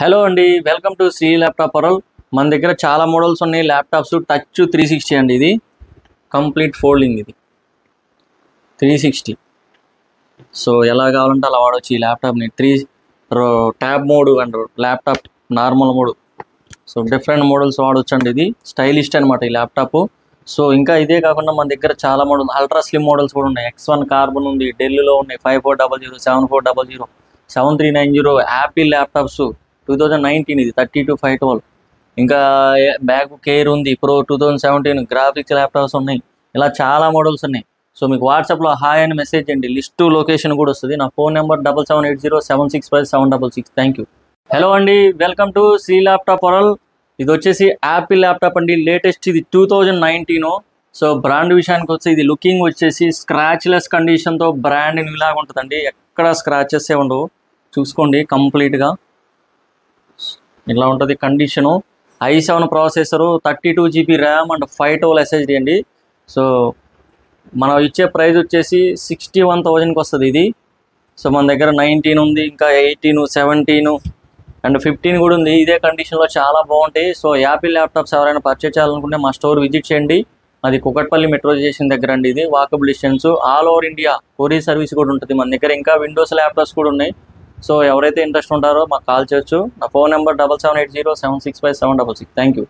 Hello అండి welcome to Sri laptop world మన దగ్గర చాలా మోడల్స్ ఉన్నాయి ల్యాప్టాప్స్ టచ్ త్రీ సిక్స్టీ అండి ఇది. కంప్లీట్ ఫోల్డింగ్ ఇది. Three sixty. సో ఎలా కావాలంటే అలా వాడవచ్చు ఈ ల్యాప్టాప్ని. Three tab mode and laptop normal mode. So different models వాడవచ్చు అండి ఇది. స్టైలిస్ట్ అనమాట ఈ ల్యాప్టాప్. సో ఇంకా ఇదే కాకుండా మన దగ్గర చాలా మోడల్ అల్ట్రా స్లిమ్ మోడల్స్ కూడా ఉన్నాయి. ఎక్స్ వన్ కార్బన్ ఉంది ఢిల్లీలో ఉన్నాయి five four double zero seven four double zero seven three nine zero Apple laptops. Two thousand nineteen ఇది థర్టీ టు ఫైవ్ ట్వెల్వ్ ఇంకా బ్యాగ్ కేర్ ఉంది. Pro two thousand seventeen graphics laptops ఉన్నాయి. ఇలా చాలా models ఉన్నాయి. సో మీకు వాట్సాప్లో hi అని మెసేజ్ చేయండి. లిస్ట్ లొకేషన్ కూడా వస్తుంది. నా phone number double seven eight zero seven six five seven double six thank you hello అండి. Welcome to Sri laptop world ఇది వచ్చేసి యాపిల్ ల్యాప్టాప్ అండి. లేటెస్ట్ ఇది two thousand nineteen so brand విషయానికి వచ్చి ఇది లుకింగ్ వచ్చేసి స్క్రాచ్లెస్ కండిషన్తో బ్రాండ్ ఇలాగ ఉంటుందండి. ఎక్కడ స్క్రాచెస్ ఏ ఉండవు. చూసుకోండి కంప్లీట్గా ఇలా ఉంటుంది condition I seven processor thirty two GB RAM and five twelve SSD అండి. సో మనం ఇచ్చే ప్రైస్ వచ్చేసి సిక్స్టీ వన్ థౌజండ్కి వస్తుంది ఇది. సో మన దగ్గర నైన్టీన్ ఉంది ఇంకా ఎయిటీన్ సెవెంటీను అండ్ ఫిఫ్టీన్ కూడా ఉంది. ఇదే కండిషన్లో చాలా బాగుంటాయి. సో యాపిల్ ల్యాప్టాప్స్ ఎవరైనా పర్చేస్ చేయాలనుకుంటే మా స్టోర్ విజిట్ చేయండి. అది కుకట్పల్లి మెట్రో స్టేషన్ దగ్గర అండి ఇది. Walkable distance all over India courier service కూడా ఉంటుంది మన దగ్గర. ఇంకా విండోస్ ల్యాప్టాప్స్ కూడా ఉన్నాయి. సో ఎవరైతే ఇంట్రెస్ట్ ఉంటారో మాకు కాల్ చేయొచ్చు. నా phone number double seven eight zero seven six five seven double six. Thank you